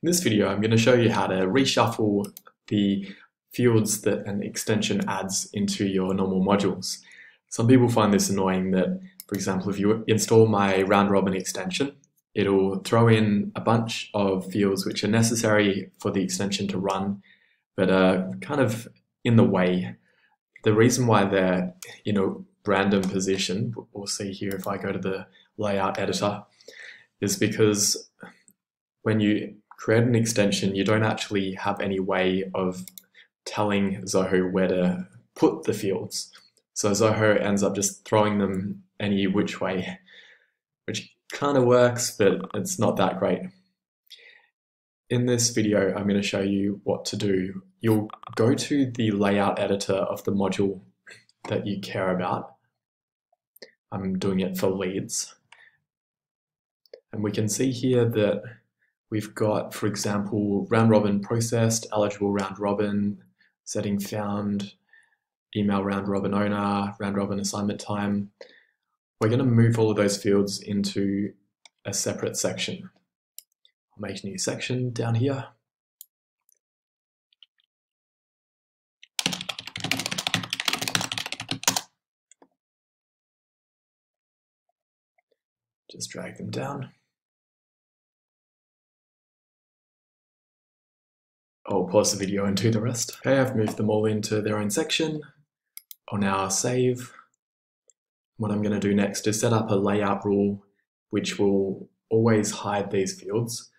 In this video, I'm going to show you how to reshuffle the fields that an extension adds into your normal modules. Some people find this annoying that, for example, if you install my round robin extension, it'll throw in a bunch of fields which are necessary for the extension to run, but are kind of in the way. The reason why they're in a random position, we'll see here if I go to the layout editor, is because when you create an extension, you don't actually have any way of telling Zoho where to put the fields. So Zoho ends up just throwing them any which way, which kind of works, but it's not that great. In this video, I'm going to show you what to do. You'll go to the layout editor of the module that you care about. I'm doing it for leads. And we can see here that We've got, for example, round robin processed, eligible round robin, setting found, email round robin owner, round robin assignment time. We're going to move all of those fields into a separate section. I'll make a new section down here. Just drag them down. I'll pause the video and do the rest. Okay, I've moved them all into their own section. I'll now save. What I'm going to do next is set up a layout rule which will always hide these fields.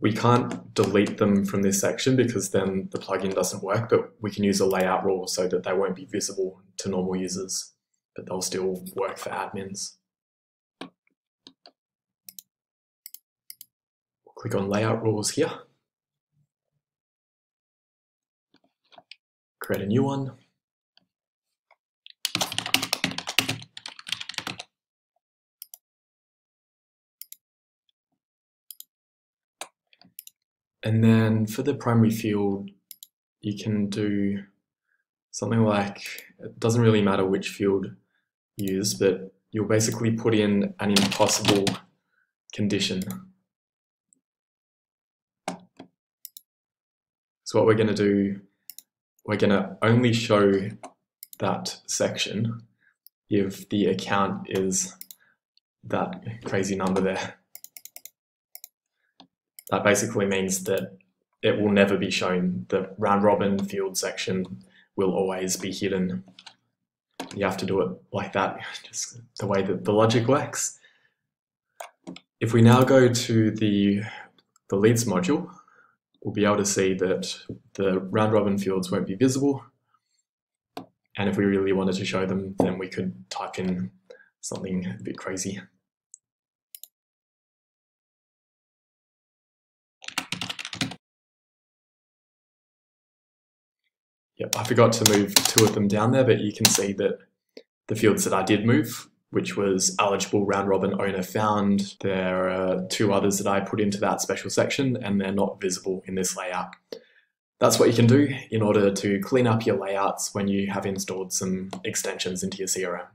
We can't delete them from this section because then the plugin doesn't work, but we can use a layout rule so that they won't be visible to normal users, but they'll still work for admins. Click on layout rules here. Create a new one. And then for the primary field, you can do something like, it doesn't really matter which field you use, but you'll basically put in an impossible condition. So what we're going to do we're going to only show that section if the account is that crazy number there. That basically means that it will never be shown. The round robin field section will always be hidden. You have to do it like that, just the way that the logic works. If we now go to the, the leads module, we'll be able to see that the round robin fields won't be visible. And if we really wanted to show them, then we could type in something a bit crazy. Yep, I forgot to move two of them down there, but you can see that the fields that I did move which was eligible round robin owner found. There are two others that I put into that special section and they're not visible in this layout. That's what you can do in order to clean up your layouts when you have installed some extensions into your CRM.